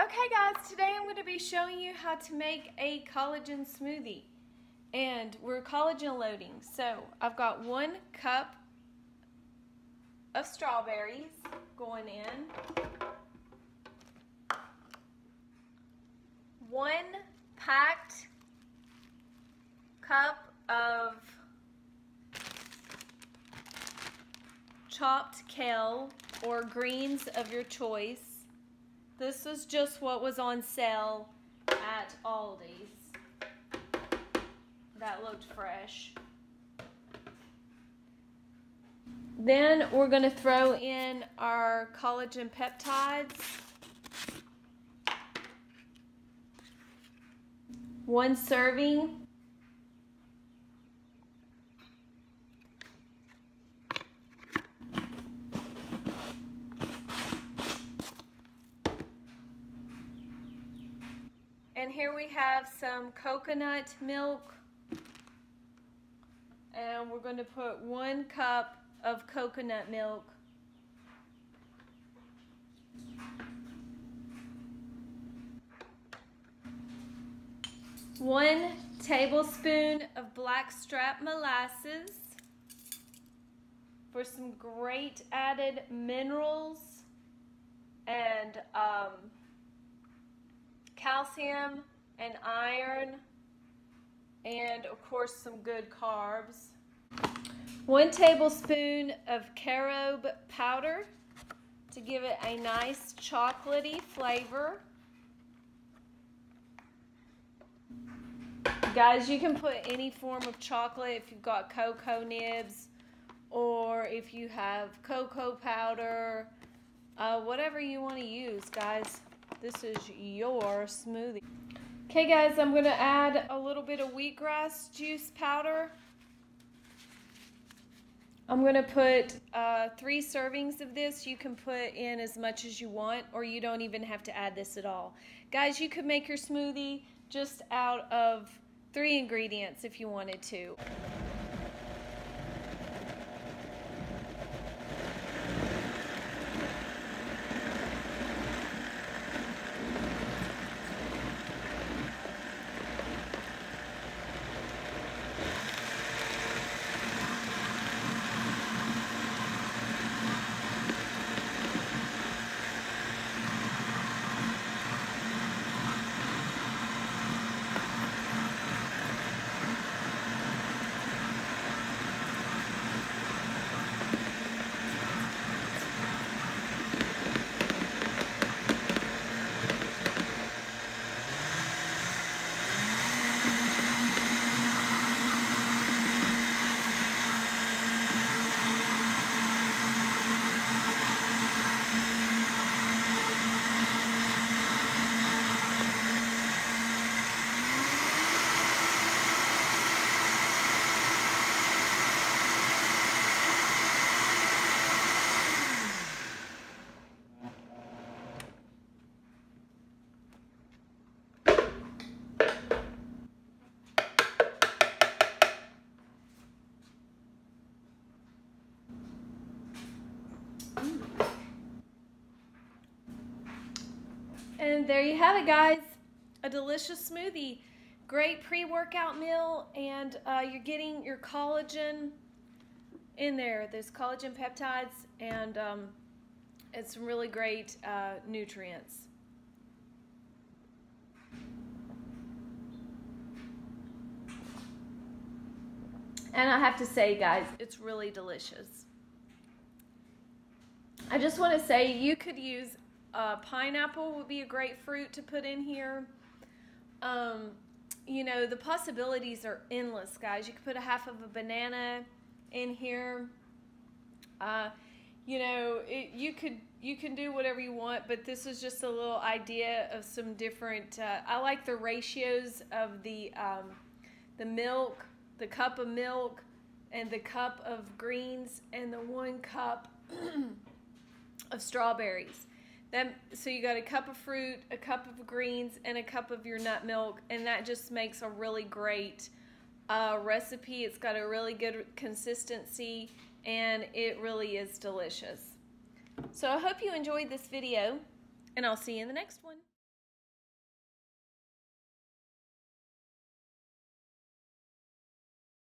Okay guys, today I'm going to be showing you how to make a collagen smoothie. And we're collagen loading. So I've got one cup of strawberries going in. One packed cup of chopped kale or greens of your choice. This is just what was on sale at Aldi's. That looked fresh. Then we're going to throw in our collagen peptides. One serving And here we have some coconut milk. And we're going to put one cup of coconut milk. One tablespoon of blackstrap molasses for some great added minerals and um, calcium and iron, and of course some good carbs. One tablespoon of carob powder to give it a nice chocolatey flavor. Guys, you can put any form of chocolate if you've got cocoa nibs or if you have cocoa powder, uh, whatever you want to use, guys. This is your smoothie. Okay guys, I'm gonna add a little bit of wheatgrass juice powder. I'm gonna put uh, three servings of this. You can put in as much as you want or you don't even have to add this at all. Guys, you could make your smoothie just out of three ingredients if you wanted to. And there you have it, guys. A delicious smoothie. Great pre-workout meal, and uh, you're getting your collagen in there. There's collagen peptides, and um, it's some really great uh, nutrients. And I have to say, guys, it's really delicious. I just want to say you could use uh, pineapple would be a great fruit to put in here. Um, you know, the possibilities are endless, guys. You could put a half of a banana in here. Uh, you know, it, you could you can do whatever you want, but this is just a little idea of some different. Uh, I like the ratios of the um, the milk, the cup of milk, and the cup of greens, and the one cup of strawberries. That, so you got a cup of fruit, a cup of greens, and a cup of your nut milk, and that just makes a really great uh, recipe. It's got a really good consistency, and it really is delicious. So I hope you enjoyed this video, and I'll see you in the next one.